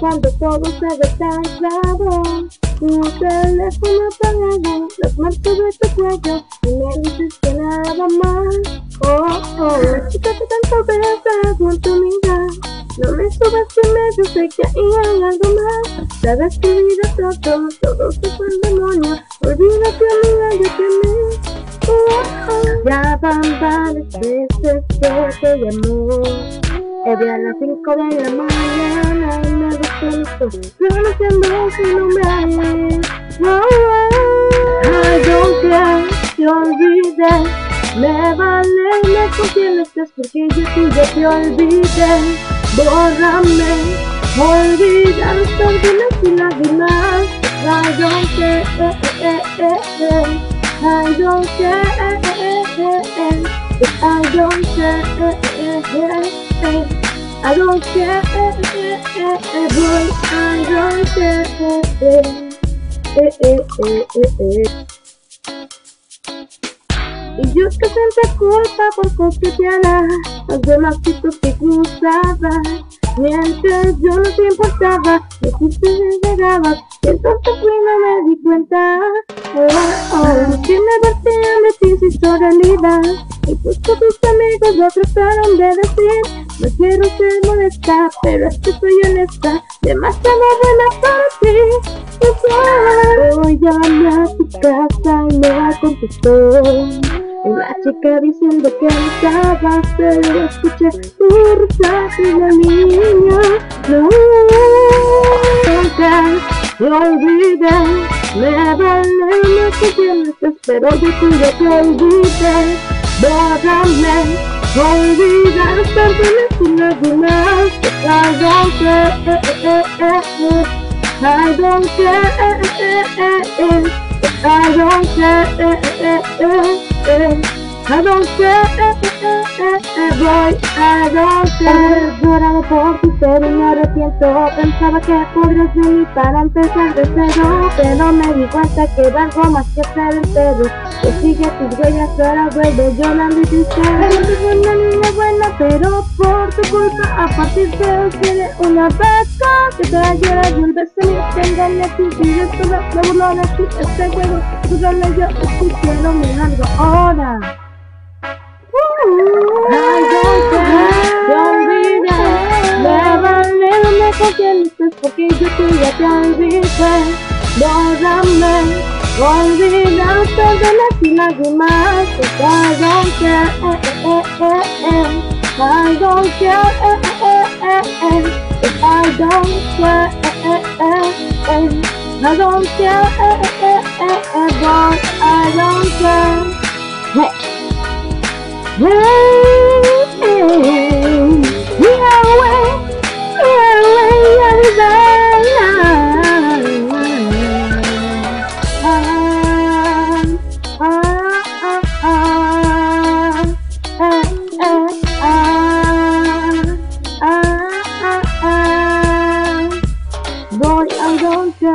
cuando todo se ve tan claro. Tu teléfono apagado, las marcas de tu cuello y me dices No me subas en medio, sé que hay algo más. Sabes que vida todo, todo se fue al demonio. Olvídate, amiga, yo te. Ya van varias veces que te llamó. Era a las 5 de la mañana y me su nombre. Oh, oh. I don't care, te olvidé. Me vale, me confienes porque yo sí te olvidé. Bórrame, olvidar los pérdidas y lágrimas. I don't care, eh, eh, eh, eh. I don't care, eh, eh, eh, eh. I don't care, eh, eh, eh, eh. I don't care, eh, eh, eh, eh, boy. I don't care, eh, eh, eh, eh, eh, eh. Y yo que sentí culpa por a los demás chicos que cruzaba. Mientras yo no te importaba, me fuiste y llegabas. Y entonces fui no me di cuenta. Oh, oh, que me partían de ti se hizo realidad. Y pues que tus amigos lo trataron de decir. No quiero ser molesta, pero es que soy honesta. Demasiado buena para ti. Hoy llamé a tu casa y me contestó. La chica diciendo que estabas, pero escuché risa y la niña. No, nunca lo olvidé. Me vale lo que tienes, pero yo tú ya te olvidé. Bórrame, pérdidas y lágrimas. I don't care. I don't care. I don't care, Good. I don't care, boy, I don't care. He llorado por ti, pero me arrepiento. Pensaba que podrías venir para empezar de cero, pero me di cuenta que valgo más que ser el perro. Que sigue tus huellas, ahora vuelvo llorando y triste. Eres una niña buena, pero por tu culpa, a partir de hoy seré una vaca que te llora y un beso mío te engaña a ti. Y yo solo me burlo de ti, este juego, tú yo, estoy quiero mi largo no me confieses porque yo tú ya te olvidé. Bórrame, olvida los pérdidas y lágrimas. I don't care, eh, eh, eh, eh. I don't care, eh, eh, eh, eh. I don't care, eh, eh, eh, eh. I don't care, eh, eh, eh, eh, boy. I don't care. Hey. Hey! 哦居